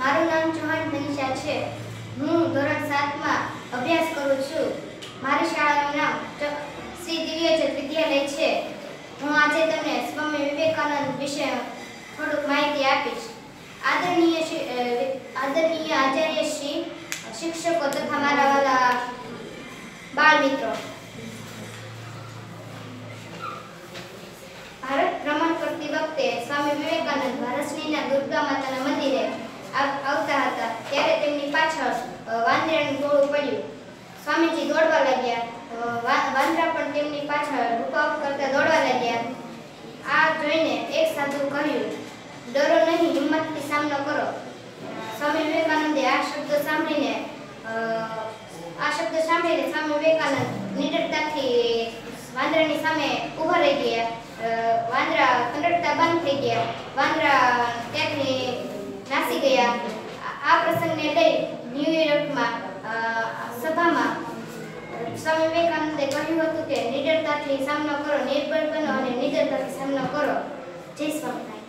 મારું નામ ચૌહાણ મનીષા છે. હું ધોરણ સાતમાં અભ્યાસ કરું છું. મારી શાળાનું નામ શ્રી દિવ્યચંદ વિદ્યાલય છે. હું આજે તમને સ્વામી વિવેકાનંદ વિશે થોડુંક માહિતી આપીશ. આદરણીય આદરણીય આચાર્ય શ્રી, શિક્ષકો તથા મારા વાલા બાળ મિત્રો ભારત ભ્રમણ કરતી વખતે સ્વામી વિવેકાનંદ મહારાષ્ટ્રના દુર્ગા માતાના આવતા હતા. ત્યારે તેમની પાછળ વાંદરાનું ટોળું પડ્યું. સ્વામીજી દોડવા લાગ્યા. વાંદરા પણ તેમની પાછળ હુકઆઉટ કરતા દોડવા લાગ્યા. આ જોઈને એક સાધુ કહ્યું, ડરો નહીં, હિંમતથી સામનો કરો. સ્વામી વિવેકાનંદે આ શબ્દ સાંભળીને આ શબ્દ સાંભળીને સ્વામી વિવેકાનંદ નિડરતાથી વાંદરાની સામે ઊભા રહી ગયા. વાંદરા કંડકતા બંધ થઈ ગયા. વાંદરા ત્યાંથી નાસી ગયા. આ- પ્રસંગને લઈ ન્યુયોર્કમાં સભામાં સ્વામી વિવેકાનંદે કહ્યું હતું કે નિડરતાથી સામનો કરો નિર્ભર બનો અને નિડરતાથી સામનો કરો. જય સ્વામિનારાયણ.